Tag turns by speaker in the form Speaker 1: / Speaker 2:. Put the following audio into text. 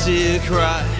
Speaker 1: see you cry.